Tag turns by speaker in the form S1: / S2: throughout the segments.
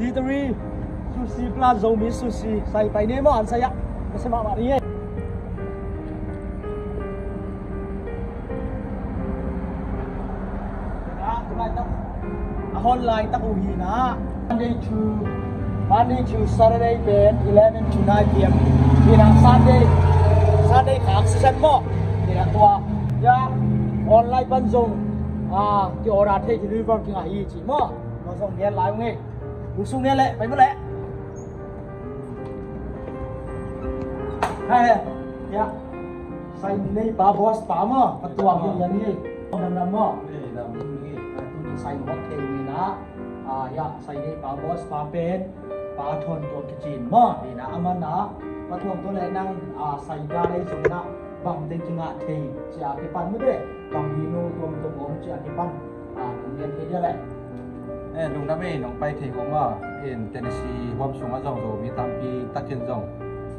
S1: ดีตรีซูซีปลาโซมิซูซีใส่ไปเนี่ยมั้งใส่อะไม่ใช่มาแบบนี้นะทำไมต้องออนไลน์ตั้งอุฮีนะ Monday to Monday to Saturday เป็น11 to 9 p.m. นี่นะ Sunday Sunday ขางซีซันมั้งนี่นะตัวยาออนไลน์บันซงอ่าที่อ มั้งมาส่งเรียนไลน์มั้งลูกซุงเนี่ยแหละไปเมื่อไหร่เฮ้ยยใส่ในปลาบอสปลาหม้อประตูอย่างนี้ดำดำหม้อ
S2: นี่ดำนี่
S1: ตัวนี้ใส่หม้อเทวีนะอ่ายะใส่ในปลาบอสปลาเป็นปลาทนตัวกจีนหม้อนี่นะอามันนะปลาทวงตัวไหนนั่งอ่าใส่ยาในสมนะบางเด็กจิงอะเทจะอากิปันไม่ได้บางฮีโน่ตัวมันตัวผมจะอากิปันอ่าเรียนเทเดียแหละ
S2: 에 농담에 농바이테 공아 엔 테네시 홈송아 정도 미탐피 딱힌 정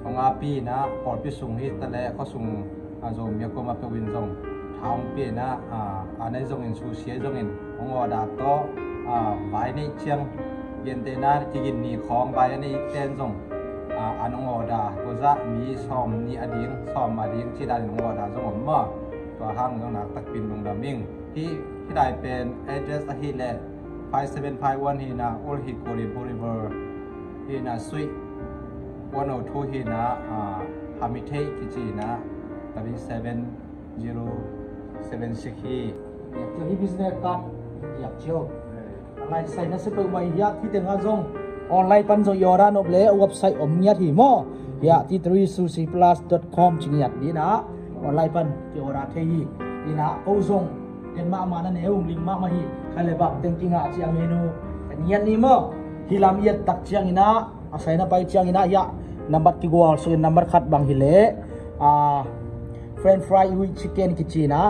S2: 공아 피나 폴피 송히 딸레 코송 아조 미코마 페윈 정 다음 피나 아 안에 정인 수시에 정인 공어 다토 아 바이니 쳔 옌데나 티긴 니 콩, 바이니 땐 정. 아, 아는 거 다. 고자 미 섬, 니 아 딩, 섬 아 딩, 지다는 거 다. 좀 엄 마. 또 한강 낙탁빈 농담 밍. 히, 히라이 뺀, 에드레스 히 레. 5751 he na all he kore river he na sui 102 he na hamithei kichi na tabin 7076 he
S1: cho hi business card yak chio lai sai na se ko mai ya ki te nga jong online pan jo yora no ble website om nya thi mo ya ti tri susi plus.com ching yat ni na online pan ki ora thei ni na ko jong เอ็นมามานั่นเองลิมมามาฮีใครเลยบักเต็งกิงอาจียงเมนูอันยันนี่มั้งฮิลามยัตักจียงอินะอาศัยน่าไปจียงอินะยะนับบัตกิกวอลส่วนนับบัตขัดบางฮิเล่อ่เฟรนฟรายวิชิเกนกิจินะ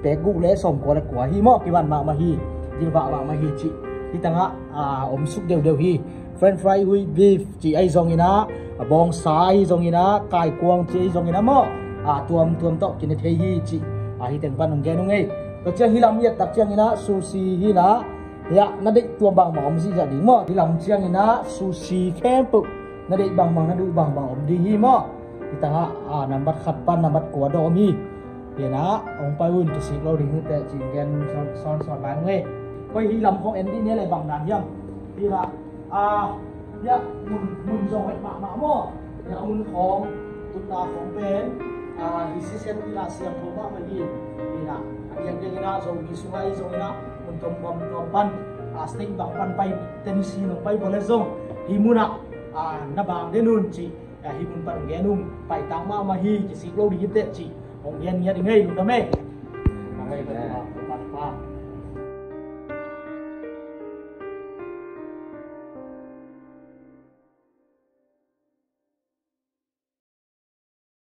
S1: เป็กกุเล่สมกอลกัวฮีมั้งกี่วันมามาฮีจีบะมามาฮีจิที่ตั้งอ่าอมสุกเดียวเดียวฮีเฟรนฟรายวิบีฟจีไอซองอินะบองสายซองอินะไก่กวงจีไอซองอินะมั้งอ่ตัวมตัวมโตกินเทียฮีจิอ่าฮีแต่งปันนงแกนุ่งเอง ก็จะฮิลัมเยตักเชียงนะซูซีฮินะยะนั่เด็กตัวบางบางมันสิจะดีมั้งฮิลัมเชียงนะซูซีแคมปุนั่นเด็กบางบางนั่นดูบางบางอมดีฮิมั้งที่ต่าอ่านับบัดขัดปั้นนับบัดกัวดอมีเดี๋ยนะองไปวุ่นจะสิเราดิ้งแต่จริงแกันซอนซอนบางเลยก็ฮิลัมของเอ็นดี้เนี่ยเลยบางนานยังฮิละอ่าเนี่ยมุนมุนจอไปะหมาหม้อเนี่ยมุนของตุนตาของเป็น hi la siam tho ma ma hi hi la yang yang na zo mi sungai zo na mun tom bom tom pan a bang pan pai tenisi no pai bole zo hi muna na bang de nun chi hi mun pan ge num pai tang ma ma hi chi sik lo di te chi ong yen yen ngai lu da me